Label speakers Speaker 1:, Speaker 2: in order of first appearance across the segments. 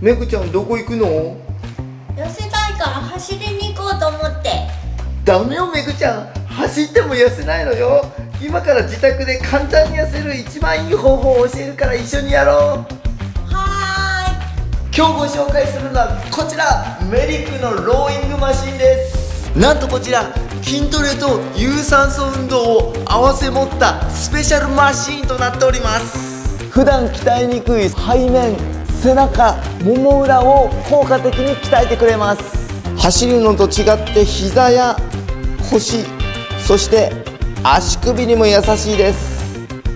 Speaker 1: めぐちゃんどこ行くの？
Speaker 2: 痩せたいから走りに行こうと思って。
Speaker 1: ダメよめぐちゃん。走っても痩せないのよ。今から自宅で簡単に痩せる一番いい方法を教えるから一緒にやろう。
Speaker 2: は
Speaker 1: 今日ご紹介するのはこちら。メリックのローイングマシンです。なんとこちら。筋トレと有酸素運動を併せ持ったスペシャルマシンとなっております。普段鍛えにくい背面背中もも裏を効果的に鍛えてくれます。走るのと違って膝や腰そして足首にも優しいです。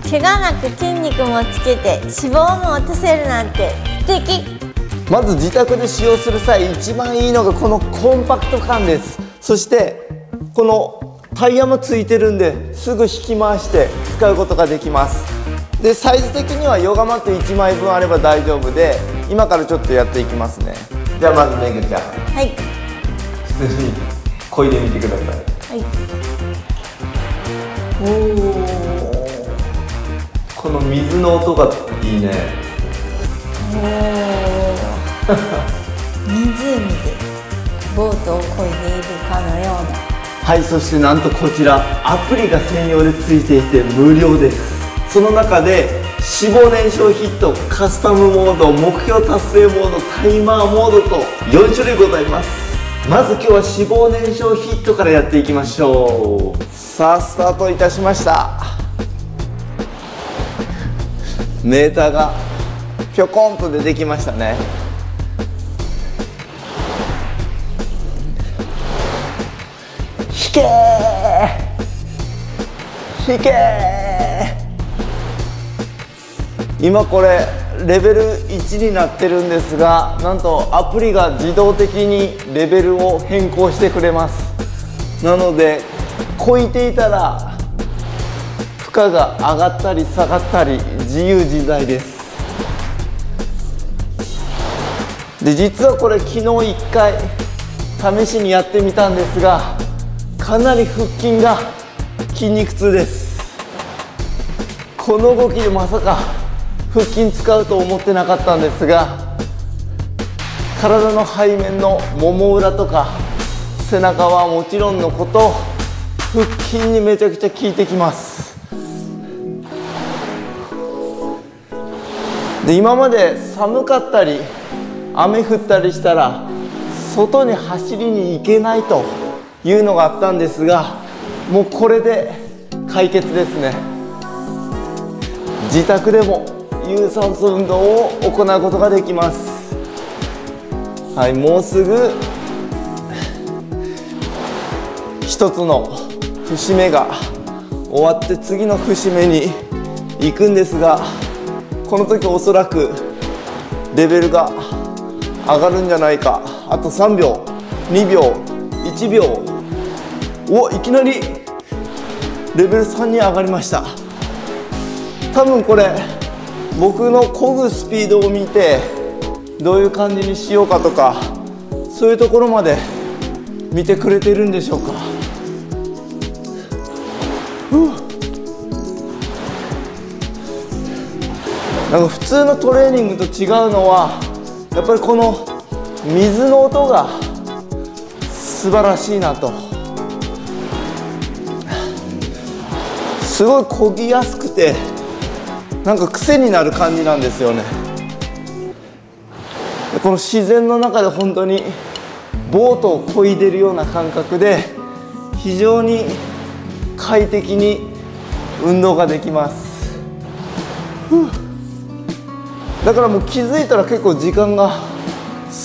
Speaker 2: い怪我なく筋肉もつけて脂肪も落とせるなんて素敵。
Speaker 1: まず自宅で使用する際一番いいのがこのコンパクト感です。そしてこのタイヤもついてるんですぐ引き回して使うことができますでサイズ的にはヨガマット1枚分あれば大丈夫で今からちょっとやっていきますね。じゃあまずめぐちゃん。
Speaker 2: はい。
Speaker 1: 普通に漕いでみてください。
Speaker 2: はい。
Speaker 1: おおこの水の音がいいね。
Speaker 2: おお湖でボートを漕いでいるかのような。
Speaker 1: はいそしてなんとこちらアプリが専用でついていて無料ですその中で脂肪燃焼ヒットカスタムモード目標達成モードタイマーモードと4種類ございます。まず今日は脂肪燃焼ヒットからやっていきましょう。さあスタートいたしました。メーターがぴょこんと出てきましたね。引け引け今これレベル1になってるんですがなんとアプリが自動的にレベルを変更してくれます。なのでこいていたら負荷が上がったり下がったり自由自在です。で実はこれ昨日1回試しにやってみたんですがかなり腹筋が筋肉痛です。この動きでまさか腹筋使うと思ってなかったんですが体の背面のもも裏とか背中はもちろんのこと腹筋にめちゃくちゃ効いてきます。で今まで寒かったり雨降ったりしたら外に走りに行けないというのがあったんですがもうこれで解決ですね。自宅でも有酸素運動を行うことができます。はいもうすぐ一つの節目が終わって次の節目に行くんですがこの時おそらくレベルが上がるんじゃないか。あと3秒2秒1秒。おいきなりレベル3に上がりました。多分これ僕の漕ぐスピードを見てどういう感じにしようかとかそういうところまで見てくれてるんでしょうか。なんか普通のトレーニングと違うのはやっぱりこの水の音が素晴らしいなと。すごい漕ぎやすくてなんか癖になる感じなんですよね。この自然の中で本当にボートを漕いでるような感覚で非常に快適に運動ができます。だからもう気づいたら結構時間が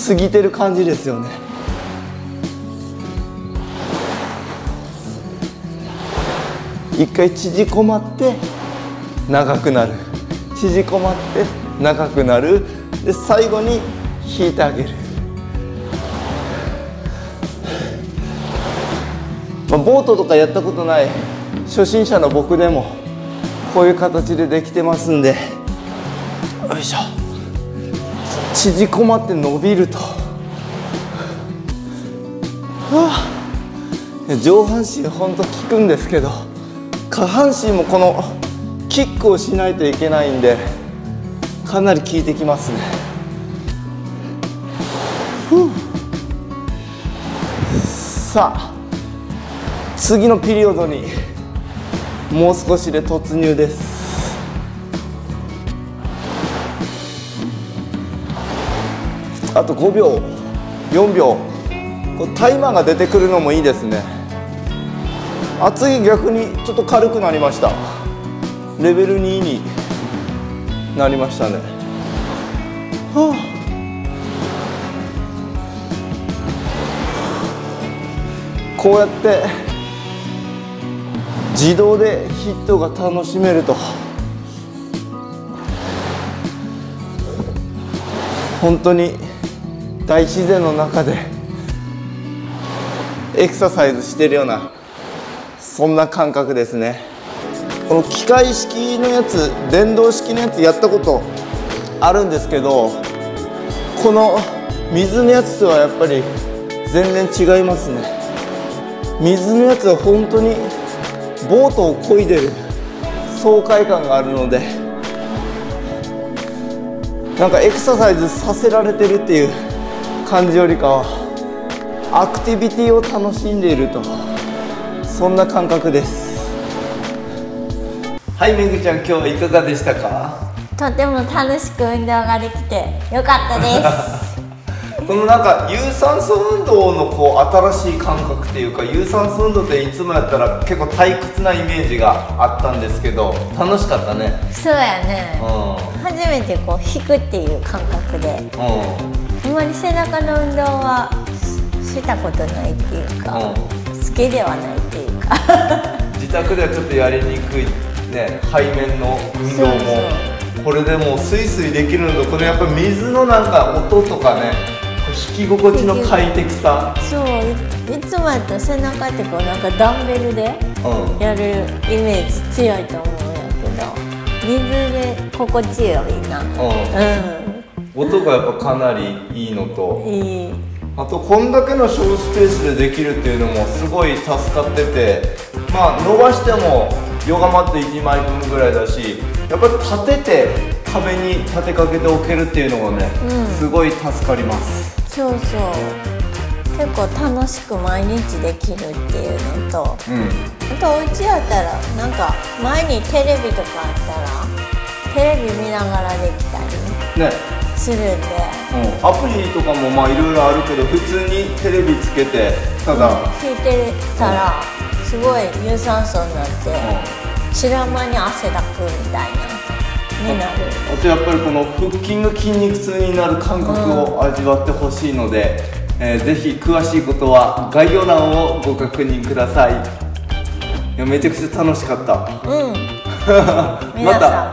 Speaker 1: 過ぎてる感じですよね。一回縮こまって長くなる。縮こまって長くなる。で最後に引いてあげる、まあ、ボートとかやったことない初心者の僕でもこういう形でできてますんでよいしょ。縮こまって伸びると。はあ。上半身ほんと効くんですけど下半身もこのキックをしないといけないんでかなり効いてきますね。さあ次のピリオドにもう少しで突入です。あと5秒4秒。こタイマーが出てくるのもいいですね。あ次逆にちょっと軽くなりました。レベル2になりましたね。はあ。こうやって自動でヒットが楽しめると。本当に大自然の中でエクササイズしてるようなそんな感覚ですね。この機械式のやつ電動式のやつやったことあるんですけどこの水のやつとはやっぱり全然違いますね。水のやつは本当にボートを漕いでる爽快感があるのでなんかエクササイズさせられてるっていう感じよりかはアクティビティを楽しんでいるとそんな感覚です。はいめぐちゃん今日はいかがでしたか？
Speaker 2: とても楽しく運動ができてよかったです。
Speaker 1: このなんか有酸素運動のこう新しい感覚っていうか有酸素運動っていつもやったら結構退屈なイメージがあったんですけど楽しかったね。
Speaker 2: そうやね。
Speaker 1: う
Speaker 2: 初めてこう引くっていう感覚で。
Speaker 1: んうん。
Speaker 2: あんまり背中の運動はししたことないっていうか、
Speaker 1: うん。
Speaker 2: 好きではないっていうか。
Speaker 1: 自宅ではちょっとやりにくいね背面の運動もこれでもうスイスイできるのとこれやっぱ水のなんか音とかね引き心地の快適さ。
Speaker 2: そう。いいつもやったら背中ってこうなんかダンベルで
Speaker 1: うん。
Speaker 2: やるイメージ強いと思うんやけど水で心地よいな。
Speaker 1: うん。音がやっぱかなりいいのと。
Speaker 2: うん。いい。
Speaker 1: あとこんだけの小スペースでできるっていうのもすごい助かっててまあ伸ばしてもヨガマット1枚分ぐらいだしやっぱり立てて壁に立てかけておけるっていうのがね、
Speaker 2: うん。
Speaker 1: すごい助かります。
Speaker 2: そうそう。結構楽しく毎日できるっていうのと
Speaker 1: うん。
Speaker 2: あとお家やったらなんか前にテレビとかあったらテレビ見ながらできたり
Speaker 1: ね。
Speaker 2: するんで。
Speaker 1: うん、アプリとかもまあいろいろあるけど普通にテレビつけてただ、
Speaker 2: 聞いてたらすごい有酸素になって
Speaker 1: うん
Speaker 2: 知らん間に汗だくみたいなになる。
Speaker 1: あとやっぱりこの腹筋が筋肉痛になる感覚を味わってほしいので、えーぜひ詳しいことは概要欄をご確認ください。いやめちゃくちゃ楽しかった。
Speaker 2: うん。
Speaker 1: ま
Speaker 2: 皆
Speaker 1: た。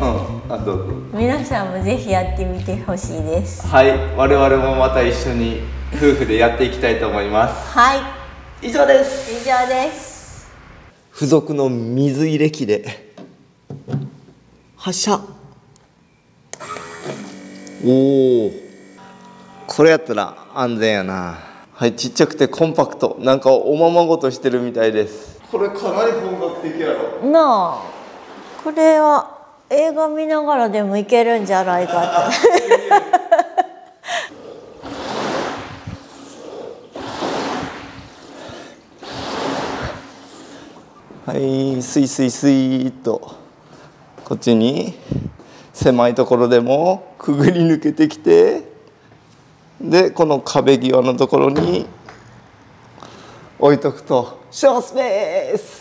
Speaker 1: うん。あどうぞ。
Speaker 2: 皆さんもぜひやってみてほしいです。
Speaker 1: はい。我々もまた一緒に夫婦でやっていきたいと思います。
Speaker 2: はい
Speaker 1: 以上です。
Speaker 2: 以上です。
Speaker 1: 付属の水入れ器で。発射。おおこれやったら安全やな。はいちっちゃくてコンパクト。なんかおままごとしてるみたいです。これかなり本格的やろ。
Speaker 2: なあ。これは映画見ながらでもいけるんじゃないかって
Speaker 1: はいスイスイスイーっとこっちに狭いところでもくぐり抜けてきてでこの壁際のところに置いとくと小スペース。